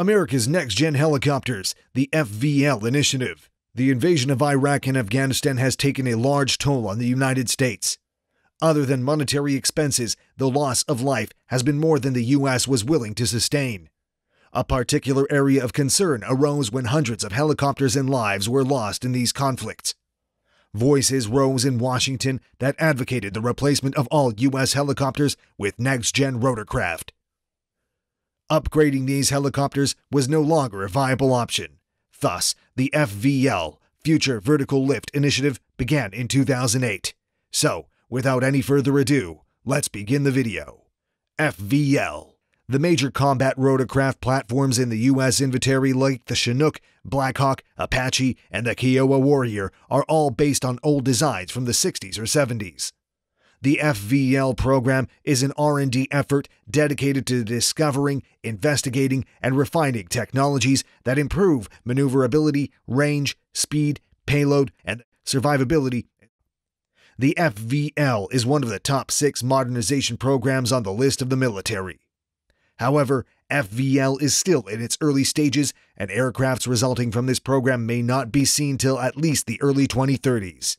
America's Next Gen Helicopters, the FVL initiative. The invasion of Iraq and Afghanistan has taken a large toll on the United States. Other than monetary expenses, the loss of life has been more than the U.S. was willing to sustain. A particular area of concern arose when hundreds of helicopters and lives were lost in these conflicts. Voices rose in Washington that advocated the replacement of all U.S. helicopters with next gen rotorcraft. Upgrading these helicopters was no longer a viable option. Thus, the FVL, Future Vertical Lift Initiative, began in 2008. So, without any further ado, let's begin the video. FVL. The major combat rotorcraft platforms in the U.S. inventory, like the Chinook, Blackhawk, Apache, and the Kiowa Warrior, are all based on old designs from the 60s or 70s. The FVL program is an R&D effort dedicated to discovering, investigating, and refining technologies that improve maneuverability, range, speed, payload, and survivability. The FVL is one of the top six modernization programs on the list of the military. However, FVL is still in its early stages, and aircrafts resulting from this program may not be seen till at least the early 2030s.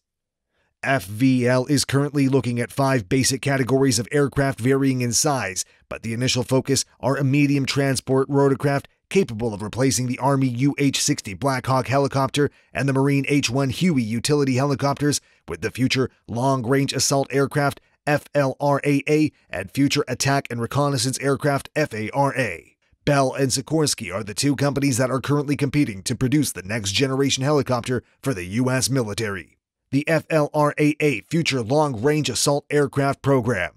FVL is currently looking at five basic categories of aircraft varying in size, but the initial focus are a medium transport rotorcraft capable of replacing the Army UH-60 Black Hawk helicopter and the Marine H-1 Huey utility helicopters with the future long-range assault aircraft FLRAA and future attack and reconnaissance aircraft FARA. Bell and Sikorsky are the two companies that are currently competing to produce the next generation helicopter for the U.S. military the FLRAA Future Long Range Assault Aircraft Program.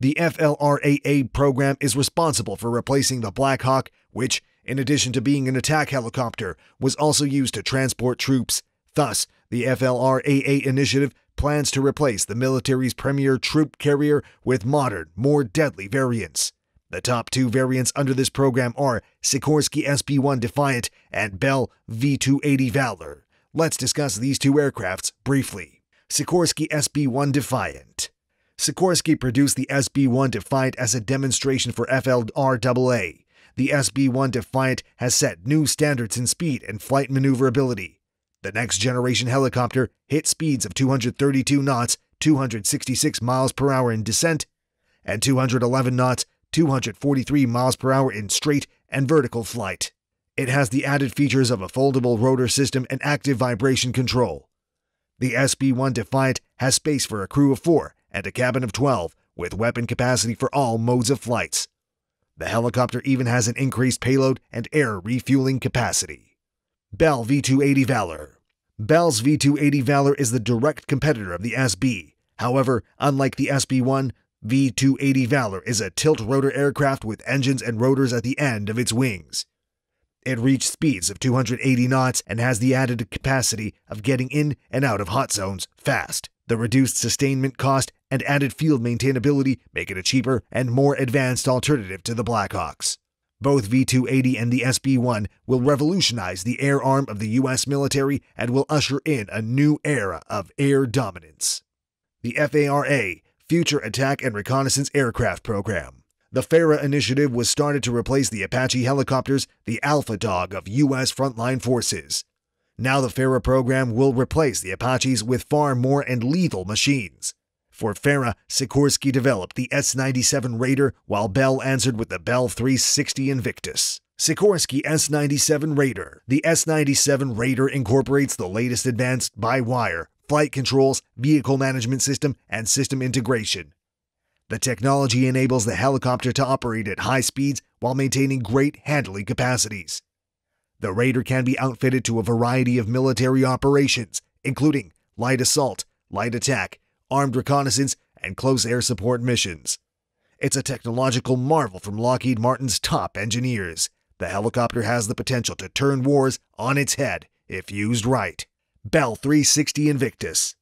The FLRAA program is responsible for replacing the Black Hawk, which, in addition to being an attack helicopter, was also used to transport troops. Thus, the FLRAA initiative plans to replace the military's premier troop carrier with modern, more deadly variants. The top two variants under this program are Sikorsky SB 1 Defiant and Bell V 280 Valor. Let's discuss these two aircrafts briefly. Sikorsky SB-1 Defiant Sikorsky produced the SB-1 Defiant as a demonstration for FLRAA. The SB-1 Defiant has set new standards in speed and flight maneuverability. The next generation helicopter hit speeds of 232 knots, 266 miles per hour in descent, and 211 knots, 243 miles per hour in straight and vertical flight. It has the added features of a foldable rotor system and active vibration control. The SB-1 Defiant has space for a crew of four and a cabin of 12, with weapon capacity for all modes of flights. The helicopter even has an increased payload and air refueling capacity. Bell V-280 Valor Bell's V-280 Valor is the direct competitor of the SB. However, unlike the SB-1, V-280 Valor is a tilt rotor aircraft with engines and rotors at the end of its wings. It reached speeds of 280 knots and has the added capacity of getting in and out of hot zones fast. The reduced sustainment cost and added field maintainability make it a cheaper and more advanced alternative to the Blackhawks. Both V-280 and the SB-1 will revolutionize the air arm of the U.S. military and will usher in a new era of air dominance. The FARA, Future Attack and Reconnaissance Aircraft Program. The FARA initiative was started to replace the Apache helicopters, the alpha dog of U.S. frontline forces. Now the FARA program will replace the Apaches with far more and lethal machines. For FARA, Sikorsky developed the S-97 Raider, while Bell answered with the Bell 360 Invictus. Sikorsky S-97 Raider. The S-97 Raider incorporates the latest advanced by-wire, flight controls, vehicle management system, and system integration. The technology enables the helicopter to operate at high speeds while maintaining great handling capacities. The Raider can be outfitted to a variety of military operations, including light assault, light attack, armed reconnaissance, and close air support missions. It's a technological marvel from Lockheed Martin's top engineers. The helicopter has the potential to turn wars on its head if used right. Bell 360 Invictus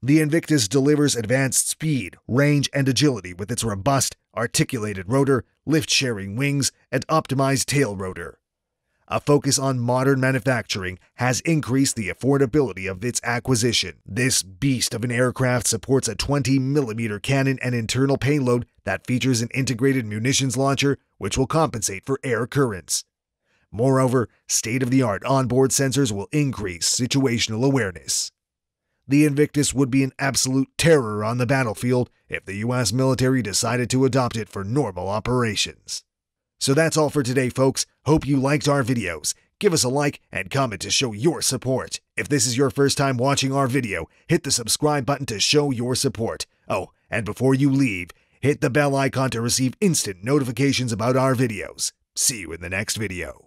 the Invictus delivers advanced speed, range, and agility with its robust, articulated rotor, lift-sharing wings, and optimized tail rotor. A focus on modern manufacturing has increased the affordability of its acquisition. This beast of an aircraft supports a 20mm cannon and internal payload that features an integrated munitions launcher which will compensate for air currents. Moreover, state of the art onboard sensors will increase situational awareness. The Invictus would be an absolute terror on the battlefield if the US military decided to adopt it for normal operations. So that's all for today, folks. Hope you liked our videos. Give us a like and comment to show your support. If this is your first time watching our video, hit the subscribe button to show your support. Oh, and before you leave, hit the bell icon to receive instant notifications about our videos. See you in the next video.